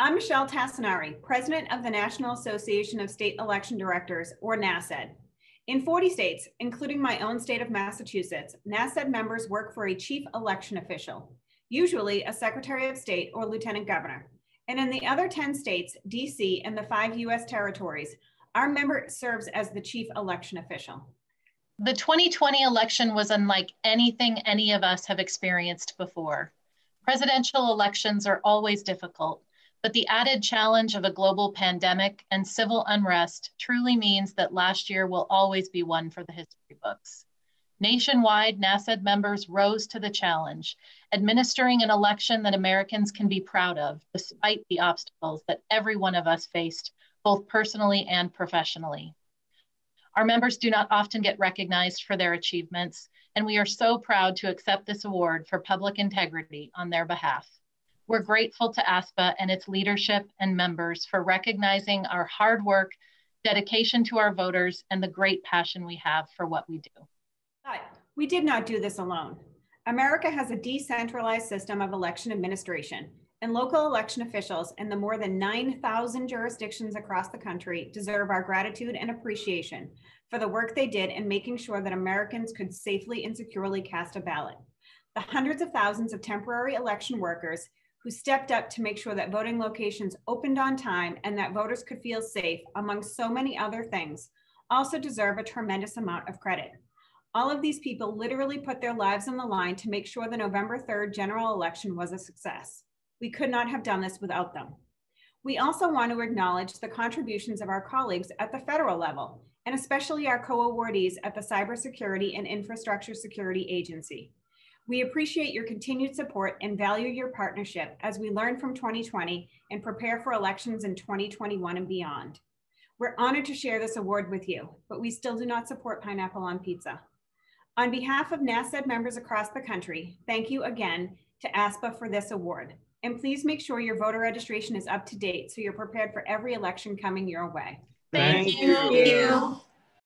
I'm Michelle Tassinari, President of the National Association of State Election Directors, or NASED. In 40 states, including my own state of Massachusetts, NASED members work for a chief election official, usually a Secretary of State or Lieutenant Governor. And in the other 10 states, DC, and the five US territories, our member serves as the chief election official. The 2020 election was unlike anything any of us have experienced before. Presidential elections are always difficult, but the added challenge of a global pandemic and civil unrest truly means that last year will always be one for the history books. Nationwide, NASED members rose to the challenge, administering an election that Americans can be proud of, despite the obstacles that every one of us faced, both personally and professionally. Our members do not often get recognized for their achievements, and we are so proud to accept this award for public integrity on their behalf. We're grateful to ASPA and its leadership and members for recognizing our hard work, dedication to our voters, and the great passion we have for what we do. But we did not do this alone. America has a decentralized system of election administration, and local election officials in the more than 9,000 jurisdictions across the country deserve our gratitude and appreciation for the work they did in making sure that Americans could safely and securely cast a ballot. The hundreds of thousands of temporary election workers who stepped up to make sure that voting locations opened on time and that voters could feel safe, among so many other things, also deserve a tremendous amount of credit. All of these people literally put their lives on the line to make sure the November 3rd general election was a success. We could not have done this without them. We also want to acknowledge the contributions of our colleagues at the federal level, and especially our co-awardees at the Cybersecurity and Infrastructure Security Agency. We appreciate your continued support and value your partnership as we learn from 2020 and prepare for elections in 2021 and beyond. We're honored to share this award with you, but we still do not support pineapple on pizza. On behalf of NASED members across the country, thank you again to ASPA for this award. And please make sure your voter registration is up to date so you're prepared for every election coming your way. Thank, thank you. you.